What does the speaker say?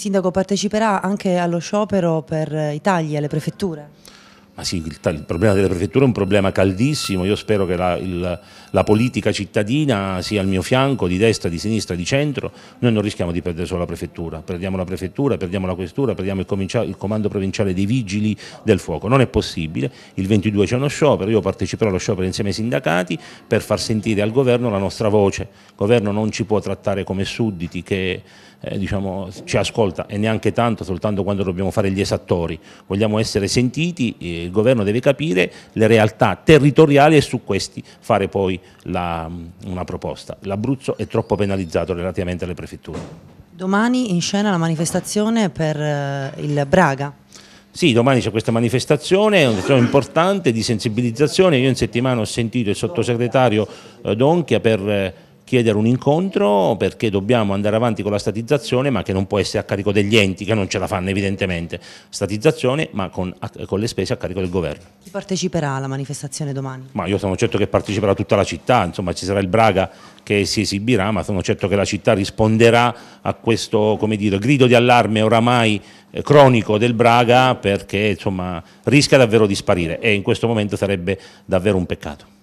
Sindaco parteciperà anche allo sciopero per i tagli alle prefetture? Ma sì, il, il, problema delle prefetture è un problema caldissimo, io spero che la, il, la, politica cittadina sia al mio fianco, di destra, di sinistra, di centro, noi non rischiamo di perdere solo la prefettura, perdiamo la prefettura, perdiamo la questura, perdiamo il, il comando provinciale dei vigili del fuoco, non è possibile, il 22 c'è uno sciopero, io parteciperò allo sciopero insieme ai sindacati per far sentire al governo la nostra voce, il governo non ci può trattare come sudditi che eh, diciamo, ci ascolta e neanche tanto, soltanto quando dobbiamo fare gli esattori, vogliamo essere sentiti, eh, il governo deve capire le realtà territoriali e su questi fare poi la, una proposta. L'Abruzzo è troppo penalizzato relativamente alle prefetture. Domani in scena la manifestazione per eh, il Braga. Sì, domani c'è questa manifestazione, è una importante di sensibilizzazione, io in settimana ho sentito il sottosegretario eh, Donchia per eh, chiedere un incontro perché dobbiamo andare avanti con la statizzazione ma che non può essere a carico degli enti che non ce la fanno evidentemente, statizzazione ma con, con le spese a carico del governo. Chi parteciperà alla manifestazione domani? Ma io sono certo che parteciperà tutta la città, insomma ci sarà il Braga che si esibirà ma sono certo che la città risponderà a questo dire, grido di allarme oramai eh, cronico del Braga perché insomma, rischia davvero di sparire e in questo momento sarebbe davvero un peccato.